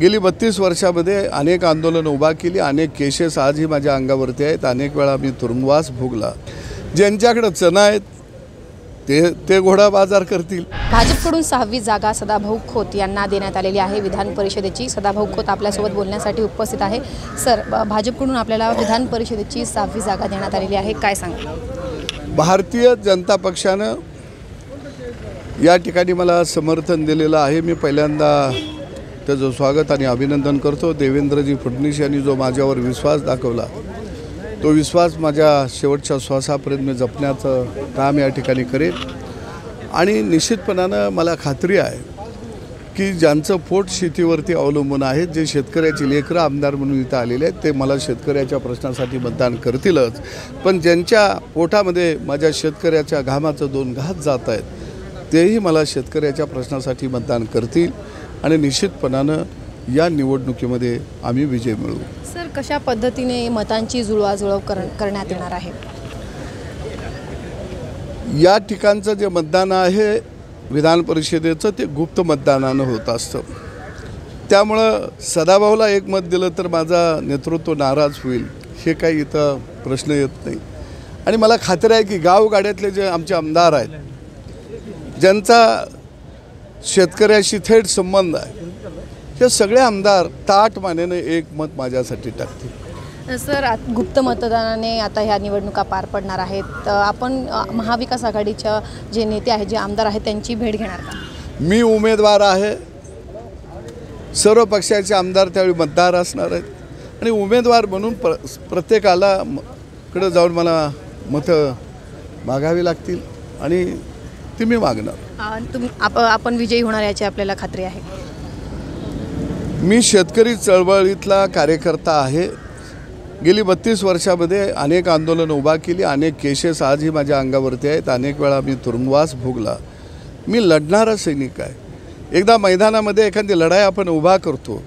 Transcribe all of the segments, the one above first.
गेली बत्तीस वर्षामध्ये अनेक आंदोलनं उभा केली अनेक केसेस आजही माझ्या अंगावरती आहेत. अनेक वेळा मी तुरुंगवास भोगला. ज्यांच्याकडं चणा आहेत ते ते घोडा बाजार करतील. भाजपकडून सहावी जागा सदाभाऊ खोत यांना देण्यात आलेली आहे. विधान परिषदेची सदाभाऊ खोत आपल्यासोबत बोलण्यासाठी उपस्थित आहे. सर भाजपकडून आपल्याला विधान परिषदेची सहावी जागा देण्यात आलेली आहे. काय सांगा भारतीय जनता पक्षानं या ठिकाणी मला समर्थन दिलेलं आहे. मी पहिल्यांदा त्याचं स्वागत आणि अभिनंदन करतो. देवेंद्रजी फडणवीस यांनी जो माझ्यावर विश्वास दाखवला तो विश्वास माझ्या शेवटच्या श्वासापर्यंत मी जपण्याचं काम या ठिकाणी करेन. आणि निश्चितपणानं मला खात्री आहे की ज्यांचं पोट शेतीवरती अवलंबून आहे जे शेतकऱ्याची लेकरं आमदार म्हणून इथं आलेले आहेत ते मला शेतकऱ्याच्या प्रश्नासाठी मतदान करतीलच. पण ज्यांच्या पोटामध्ये माझ्या शेतकऱ्याच्या घामाचं दोन घात जात आहेत तेही मला शेतकऱ्याच्या प्रश्नासाठी मतदान करतील. आणि निश्चितपणानं या निवडणुकीमध्ये आम्ही विजय मिळवू. सर कशा पद्धतीने मतांची जुळवाजुळव कर करण्यात येणार आहे? या ठिकाणचं जे मतदान आहे विधान परिषदेचं ते गुप्त मतदानानं होत असतं. त्यामुळं सदाभाऊला एक मत दिलं तर माझा नेतृत्व नाराज होईल हे काही इथं प्रश्न येत नाही. आणि मला खात्री आहे की गावगाड्यातले जे आमचे आमदार आहेत ज्यांचा शेतकऱ्याशी थेट संबंध आहे. हे सगळे आमदार ताट मानेनं एक मत माझ्यासाठी टाकतील. सर गुप्त मतदानाने आता ह्या निवडणुका पार पडणार आहेत. आपण महाविकास आघाडीच्या जे नेते आहेत जे आमदार आहेत त्यांची भेट घेणार का? मी उमेदवार आहे. सर्व पक्षाचे आमदार त्यावेळी मतदार असणार आहेत. आणि उमेदवार म्हणून प्र प्रत्येकाला कडं जाऊन मला मतं मागावी लागतील. आणि ती मी मागणार. अ, तुम आप आपण विजयी होणार याची आपल्याला खात्री आहे. मी शेतकरी चळवळीतला कार्यकर्ता आहे. गेली बत्तीस वर्षामध्ये अनेक आंदोलनं उभा केली अनेक केसेस आजही माझ्या अंगावरती आहेत. अनेक वेळा मी तुरुंगवास भोगला. मी लढणारा सैनिक आहे. एकदा मैदानामध्ये एखादी लढाई आपण उभा करतो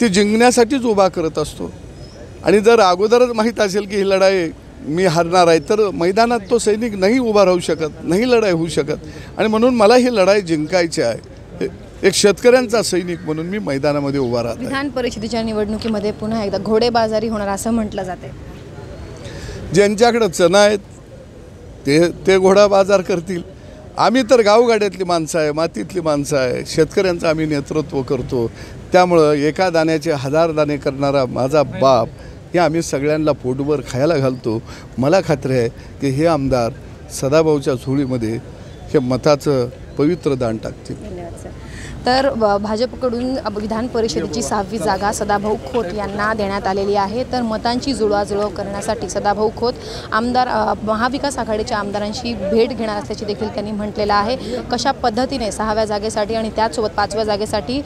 ती जिंकण्यासाठीच उभा करत असतो. आणि जर अगोदरच माहीत असेल की ही लढाई मी हारणार आहे तर मैदानात तो सैनिक नाही उभा राहू शकत नाही लढाई होऊ शकत. आणि म्हणून मला ही लढाई जिंकायची आहे. एक शेतकऱ्यांचा सैनिक म्हणून मी मैदानामध्ये उभा राहत विधान परिषदेच्या निवडणुकीमध्ये पुन्हा एकदा घोडेबाजारी होणार असं म्हटलं जाते. ज्यांच्याकडं चणा आहेत ते ते घोडा बाजार करतील. आम्ही तर गावगाड्यातली माणसं आहे मातीतली माणसं आहे. शेतकऱ्यांचं आम्ही नेतृत्व करतो. त्यामुळं एका दाण्याचे हजार दाणे करणारा माझा बाप हे आम्ही सगळ्यांना पोटभर खायला घालतो. मला खात्री आहे की हे आमदार सदाभाऊच्या झोळीमध्ये हे मताचं पवित्र दान टाकतील. धन्यवाद सर. तर भाजपकडून विधान परिषदेची सहावी जागा सदाभाऊ खोत यांना देण्यात आलेली आहे. तर मतांची जुळवाजुळव करण्यासाठी सदाभाऊ खोत आमदार महाविकास आघाडीच्या आमदारांशी भेट घेणार असल्याची देखील त्यांनी म्हटलेलं आहे. कशा पद्धतीने सहाव्या जागेसाठी आणि त्याचसोबत पाचव्या जागेसाठी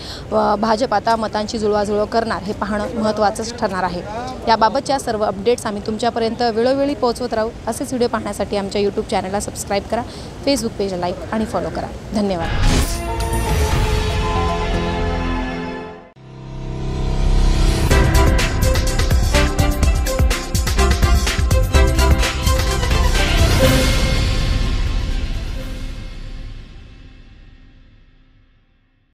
भाजप आता मतांची जुळवाजुळव करणार हे पाहणं महत्त्वाचंच ठरणार आहे. याबाबतच्या सर्व अपडेट्स आम्ही तुमच्यापर्यंत वेळोवेळी पोहोचवत राहू. असेच व्हिडिओ पाहण्यासाठी आमच्या यूट्यूब चॅनलला सबस्क्राईब करा फेसबुक पेज लाईक आणि फॉलो करा. धन्यवाद.